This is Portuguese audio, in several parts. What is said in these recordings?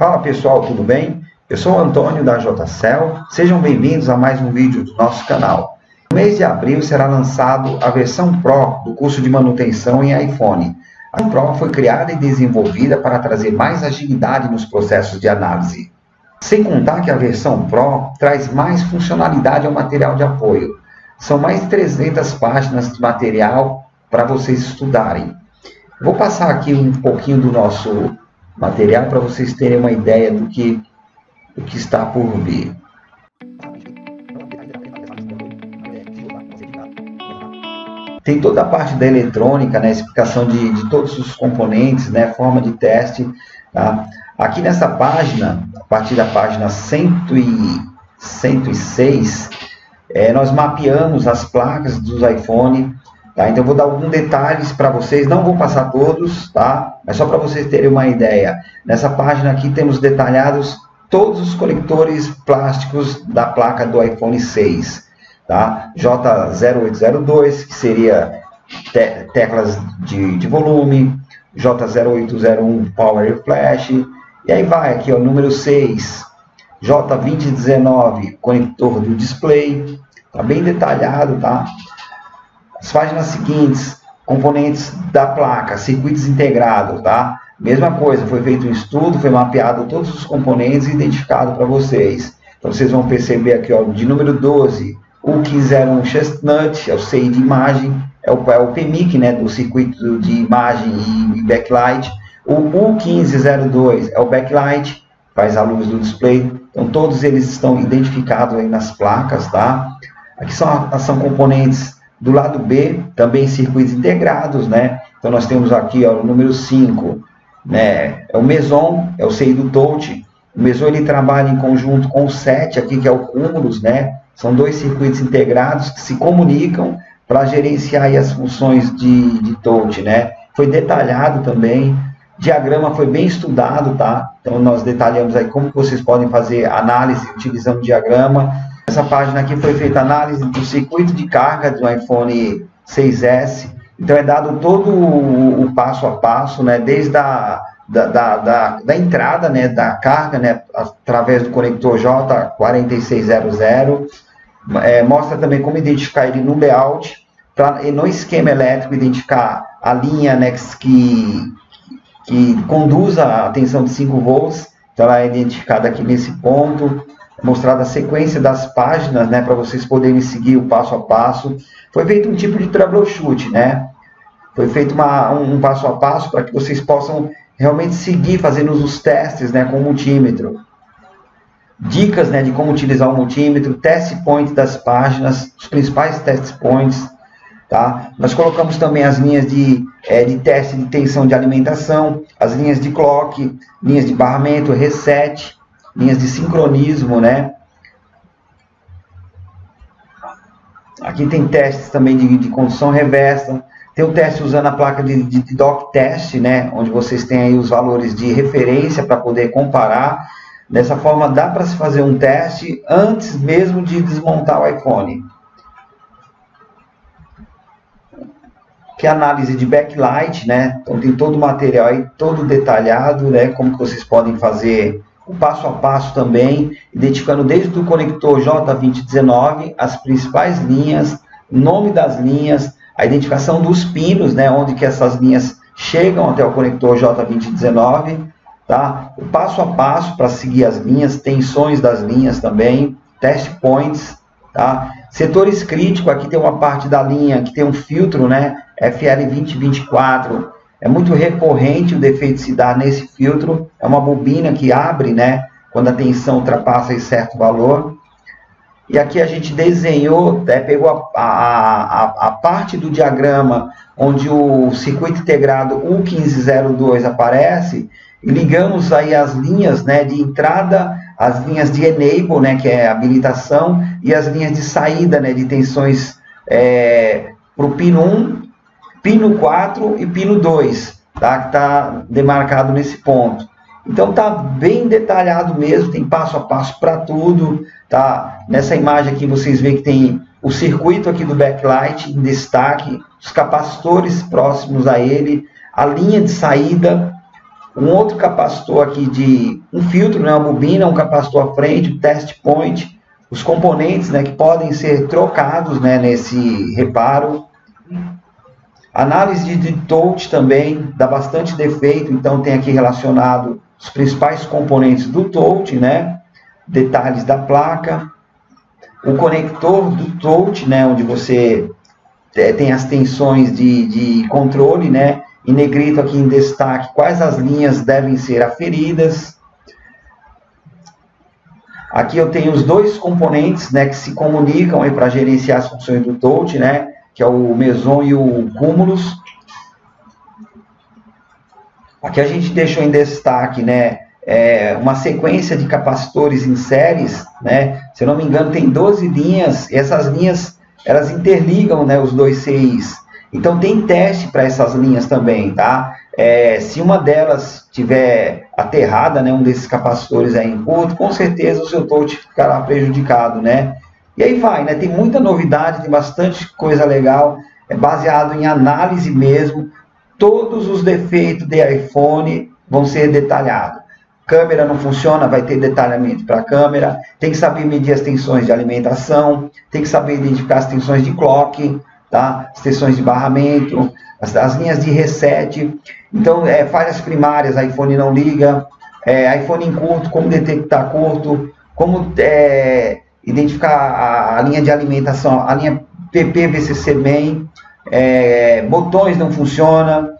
Fala pessoal, tudo bem? Eu sou o Antônio da JCL, sejam bem-vindos a mais um vídeo do nosso canal. No mês de abril será lançado a versão Pro do curso de manutenção em iPhone. A Pro foi criada e desenvolvida para trazer mais agilidade nos processos de análise. Sem contar que a versão Pro traz mais funcionalidade ao material de apoio. São mais de 300 páginas de material para vocês estudarem. Vou passar aqui um pouquinho do nosso material para vocês terem uma ideia do que, do que está por vir. Tem toda a parte da eletrônica, né, explicação de, de todos os componentes, né, forma de teste. Tá? Aqui nessa página, a partir da página 100 e 106, é, nós mapeamos as placas dos iPhone Tá? Então, eu vou dar alguns detalhes para vocês, não vou passar todos, tá? mas só para vocês terem uma ideia. Nessa página aqui temos detalhados todos os conectores plásticos da placa do iPhone 6. Tá? J0802, que seria te teclas de, de volume, J0801 Power Flash, e aí vai aqui, o número 6, J2019, conector do display, tá bem detalhado, tá? As páginas seguintes, componentes da placa, circuitos integrados, tá? Mesma coisa, foi feito um estudo, foi mapeado todos os componentes e identificado para vocês. Então vocês vão perceber aqui, ó, de número 12, o 1501 Chestnut, é o CI de imagem, é o, é o PMIC, né, do circuito de imagem e backlight. O U1502 é o backlight, faz a luz do display. Então todos eles estão identificados aí nas placas, tá? Aqui são, são componentes do lado B, também circuitos integrados, né? Então nós temos aqui ó, o número 5, né? É o Meson, é o CI do Touch. O Meson ele trabalha em conjunto com o 7 aqui, que é o Cúmulos, né? São dois circuitos integrados que se comunicam para gerenciar as funções de, de touch, né? Foi detalhado também, diagrama foi bem estudado, tá? Então nós detalhamos aí como vocês podem fazer análise utilizando diagrama, essa página aqui foi feita análise do circuito de carga do iPhone 6S. Então é dado todo o, o passo a passo, né, desde a da, da, da, da, entrada né, da carga né, através do conector J4600. É, mostra também como identificar ele no layout, para no esquema elétrico identificar a linha né, que, que conduz a tensão de 5 volts. Então ela é identificada aqui nesse ponto mostrada a sequência das páginas, né, para vocês poderem seguir o passo a passo. Foi feito um tipo de troubleshoot, né? Foi feito uma, um, um passo a passo para que vocês possam realmente seguir fazendo os testes, né, com o multímetro. Dicas, né, de como utilizar o multímetro, test point das páginas, os principais test points, tá? Nós colocamos também as linhas de, é, de teste de tensão de alimentação, as linhas de clock, linhas de barramento, reset, linhas de sincronismo, né? Aqui tem testes também de, de condução reversa. Tem o teste usando a placa de, de, de dock test, né? Onde vocês têm aí os valores de referência para poder comparar. Dessa forma, dá para se fazer um teste antes mesmo de desmontar o iPhone. que é análise de backlight, né? Então tem todo o material aí, todo detalhado, né? Como que vocês podem fazer o passo a passo também, identificando desde o conector J2019 as principais linhas, nome das linhas, a identificação dos pinos, né, onde que essas linhas chegam até o conector J2019, tá? O passo a passo para seguir as linhas, tensões das linhas também, test points, tá? Setores críticos, aqui tem uma parte da linha que tem um filtro, né, FL2024, é muito recorrente o defeito se dar nesse filtro. É uma bobina que abre, né? Quando a tensão ultrapassa esse certo valor. E aqui a gente desenhou, né, pegou a, a, a, parte do diagrama onde o circuito integrado U1502 aparece e ligamos aí as linhas né, de entrada, as linhas de enable, né, que é habilitação, e as linhas de saída né, de tensões é, para o pino 1 pino 4 e pino 2, tá? que está demarcado nesse ponto. Então tá bem detalhado mesmo, tem passo a passo para tudo, tá? Nessa imagem aqui vocês veem que tem o circuito aqui do backlight em destaque, os capacitores próximos a ele, a linha de saída, Um outro capacitor aqui de um filtro, né, uma bobina, um capacitor à frente, um test point, os componentes né, que podem ser trocados né, nesse reparo. Análise de touch também dá bastante defeito, então tem aqui relacionado os principais componentes do touch, né? Detalhes da placa, o conector do touch, né? Onde você é, tem as tensões de, de controle, né? Em negrito aqui em destaque quais as linhas devem ser aferidas. Aqui eu tenho os dois componentes, né? Que se comunicam para gerenciar as funções do touch, né? Que é o meson e o cúmulus. Aqui a gente deixou em destaque, né, é, uma sequência de capacitores em séries, né, se eu não me engano tem 12 linhas, e essas linhas, elas interligam, né, os dois CIs. Então tem teste para essas linhas também, tá? É, se uma delas tiver aterrada, né, um desses capacitores aí em curto, com certeza o seu touch ficará prejudicado, né? E aí vai, né? Tem muita novidade, tem bastante coisa legal, é baseado em análise mesmo. Todos os defeitos de iPhone vão ser detalhados. Câmera não funciona, vai ter detalhamento para a câmera. Tem que saber medir as tensões de alimentação, tem que saber identificar as tensões de clock, tá? As tensões de barramento, as, as linhas de reset. Então, é, falhas primárias, iPhone não liga. É, iPhone em curto, como detectar curto, como é, identificar a, a, linha de alimentação, a linha PPVCC bem, é, botões não funciona,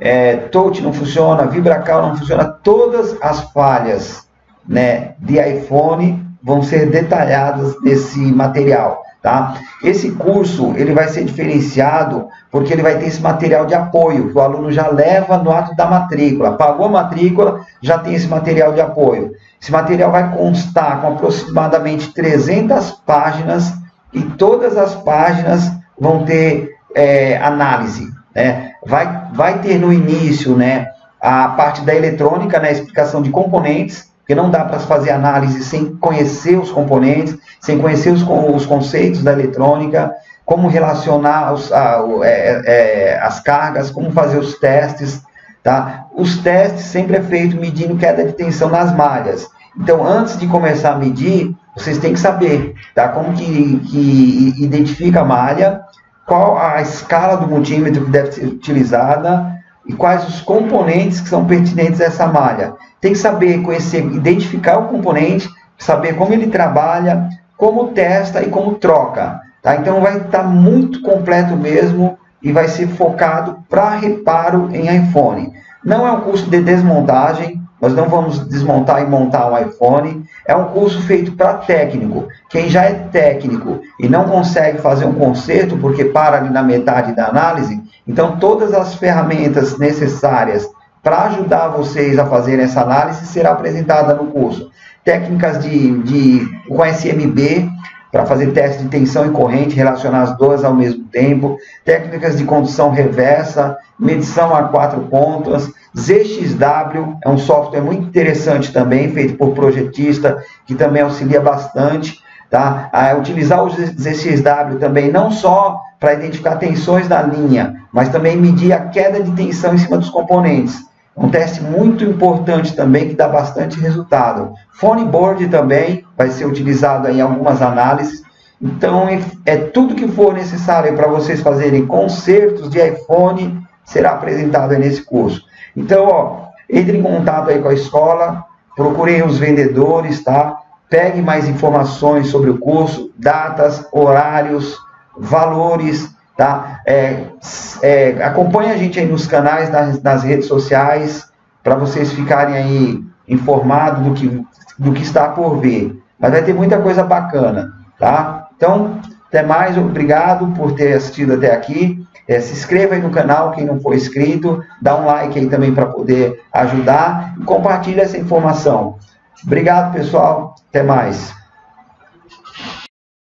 é, touch não funciona, vibracal não funciona, todas as falhas né, de iPhone vão ser detalhadas nesse material. Tá? Esse curso ele vai ser diferenciado porque ele vai ter esse material de apoio que o aluno já leva no ato da matrícula. Pagou a matrícula, já tem esse material de apoio. Esse material vai constar com aproximadamente 300 páginas e todas as páginas vão ter é, análise. Né? Vai, vai ter no início né, a parte da eletrônica, né, explicação de componentes, porque não dá para fazer análise sem conhecer os componentes, sem conhecer os, os conceitos da eletrônica, como relacionar os, a, é, é, as cargas, como fazer os testes, Tá? Os testes sempre é feito medindo queda de tensão nas malhas. Então, antes de começar a medir, vocês têm que saber tá? como que, que identifica a malha, qual a escala do multímetro que deve ser utilizada e quais os componentes que são pertinentes a essa malha. Tem que saber conhecer, identificar o componente, saber como ele trabalha, como testa e como troca. Tá? Então vai estar muito completo mesmo e vai ser focado para reparo em iPhone. Não é um curso de desmontagem, nós não vamos desmontar e montar um iPhone. É um curso feito para técnico. Quem já é técnico e não consegue fazer um conserto porque para ali na metade da análise, então todas as ferramentas necessárias para ajudar vocês a fazer essa análise será apresentada no curso. Técnicas de, de com SMB, para fazer teste de tensão e corrente, relacionar as duas ao mesmo tempo, técnicas de condução reversa, medição a quatro pontas, ZXW é um software muito interessante também, feito por projetista, que também auxilia bastante. Tá? A utilizar o ZXW também não só para identificar tensões da linha, mas também medir a queda de tensão em cima dos componentes. Um teste muito importante também que dá bastante resultado. Phone board também vai ser utilizado em algumas análises. Então, é, é tudo que for necessário para vocês fazerem consertos de iPhone será apresentado nesse curso. Então, ó, entre em contato aí com a escola, procurem os vendedores, tá? Pegue mais informações sobre o curso, datas, horários, valores, Tá? É, é, acompanhe a gente aí nos canais, nas, nas redes sociais, para vocês ficarem aí informados do que, do que está por vir. Mas vai ter muita coisa bacana, tá? Então, até mais, obrigado por ter assistido até aqui. É, se inscreva aí no canal, quem não for inscrito, dá um like aí também para poder ajudar e compartilhe essa informação. Obrigado, pessoal. Até mais.